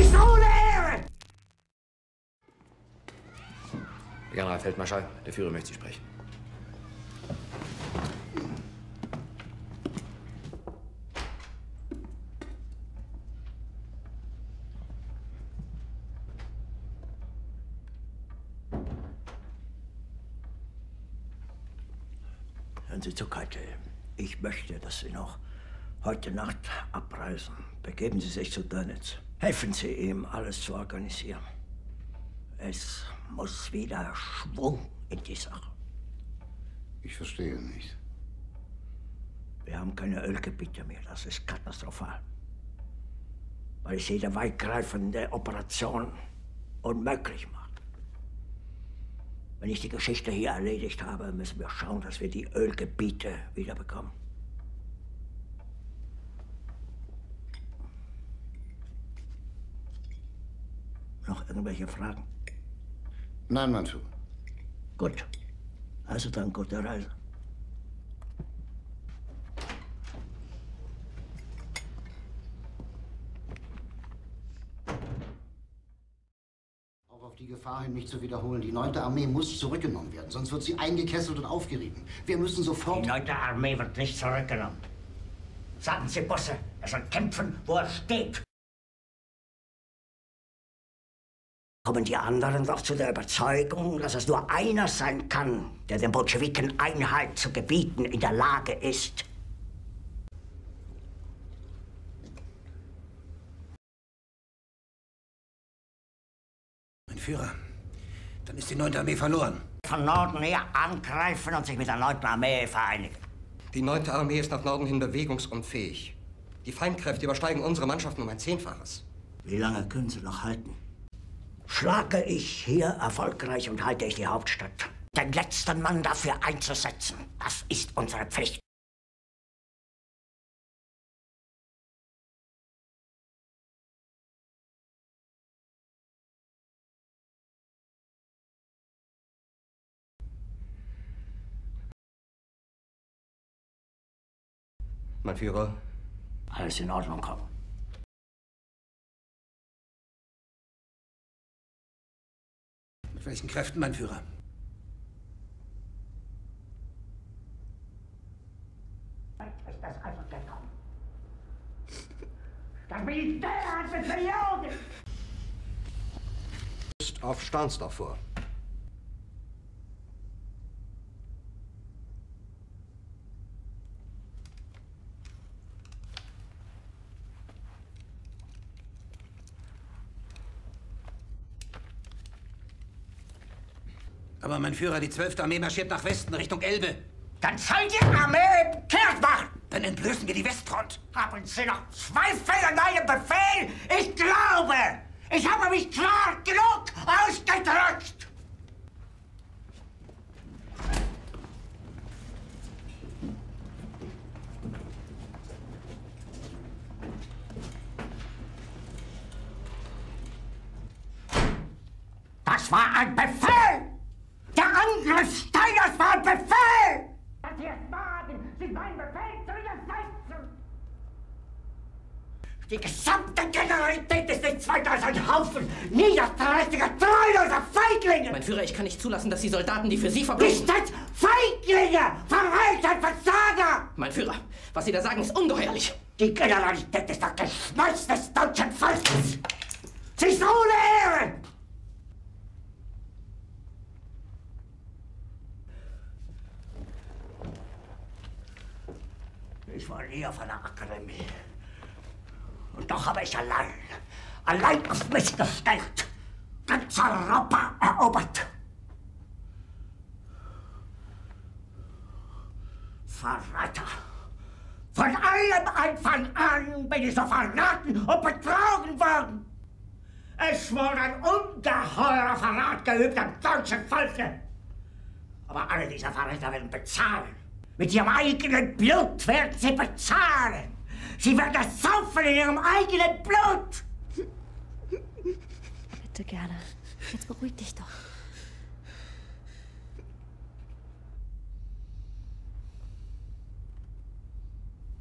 Sie ist ohne Ehre! Generalfeldmarschall, der Führer möchte Sie sprechen. Hören Sie zu, Keitel. Ich möchte, dass Sie noch heute Nacht abreisen. Begeben Sie sich zu Dönitz. Helfen Sie ihm, alles zu organisieren. Es muss wieder Schwung in die Sache. Ich verstehe nicht. Wir haben keine Ölgebiete mehr. Das ist katastrophal. Weil es jede weitgreifende Operation unmöglich macht. Wenn ich die Geschichte hier erledigt habe, müssen wir schauen, dass wir die Ölgebiete wiederbekommen. Noch irgendwelche Fragen? Nein, Führer. Gut. Also dann gute Reise. Auch auf die Gefahr hin, mich zu wiederholen. Die 9. Armee muss zurückgenommen werden, sonst wird sie eingekesselt und aufgerieben. Wir müssen sofort... Die 9. Armee wird nicht zurückgenommen. Sagen Sie Bosse, er soll kämpfen, wo er steht. Kommen die anderen doch zu der Überzeugung, dass es nur einer sein kann, der den Bolschewiken Einhalt zu gebieten in der Lage ist. Mein Führer, dann ist die 9. Armee verloren. Von Norden her angreifen und sich mit der 9. Armee vereinigen. Die 9. Armee ist nach Norden hin bewegungsunfähig. Die Feindkräfte übersteigen unsere Mannschaften um ein Zehnfaches. Wie lange können sie noch halten? Schlage ich hier erfolgreich und halte ich die Hauptstadt. Den letzten Mann dafür einzusetzen, das ist unsere Pflicht. Mein Führer, Alles in Ordnung kommen. Mit welchen Kräften, mein Führer? ist das einfach gekommen. Das Militär hat mich verloren! ist auf Stahnsdorf vor. Aber mein Führer, die 12. Armee marschiert nach Westen, Richtung Elbe. Dann soll die Armee kehrt machen! Dann entblößen wir die Westfront. Haben Sie noch Zweifel an meinem Befehl? Ich glaube, ich habe mich klar genug ausgedrückt! Das war ein Befehl! Der Angriff Steiners war ein Befehl! Dass Sie es wagen, sich meinen Befehl zu widersetzen! Die gesamte Generalität ist nichts weiter als ein Haufen niederträchtiger, treuloser Feiglinge! Mein Führer, ich kann nicht zulassen, dass die Soldaten, die für Sie Nicht verbringen... als Feiglinge! Verreiter, Versager! Mein Führer, was Sie da sagen, ist ungeheuerlich. Die Generalität ist das Geschmeiß des deutschen Volkes! Sie ist ohne Ehre! Ich war nie auf einer Akademie. Und doch habe ich allein, allein auf mich gestellt, ganz Europa erobert. Verräter! Von allem Anfang an bin ich so verraten und betrogen worden. Es wurde ein ungeheurer Verrat geübt am deutschen Volke. Aber alle diese Verräter werden bezahlen. Mit ihrem eigenen Blut werden sie bezahlen. Sie werden das saufen in ihrem eigenen Blut. Bitte gerne. Jetzt beruhig dich doch.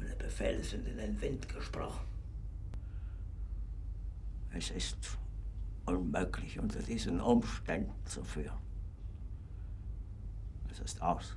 Meine Befehle sind in den Wind gesprochen. Es ist unmöglich, unter diesen Umständen zu führen. Es ist aus.